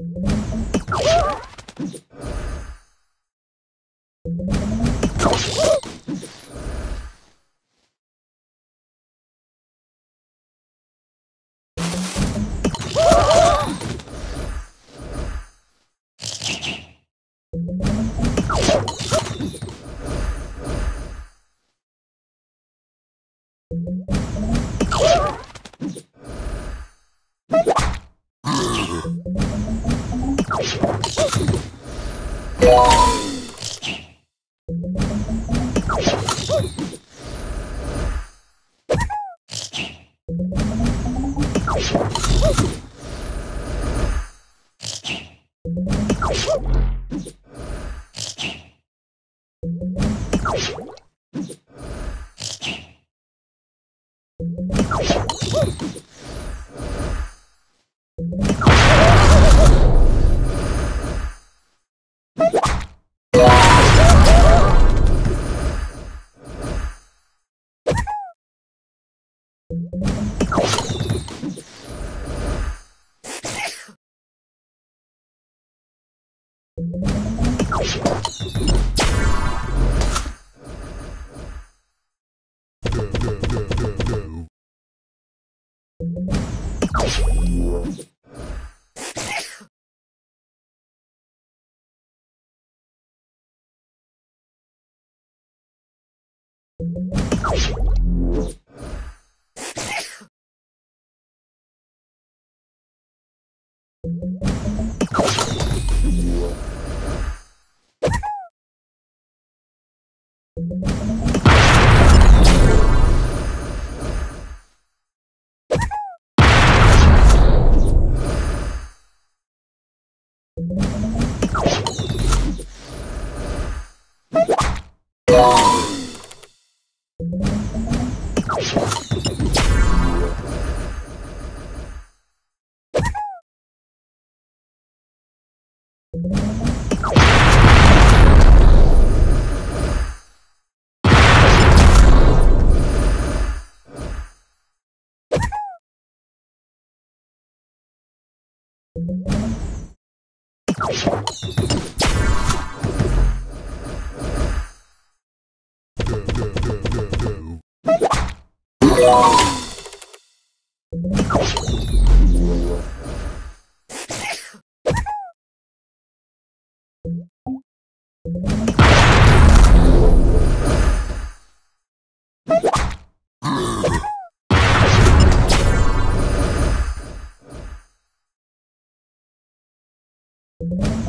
you Woo! you Yeah. You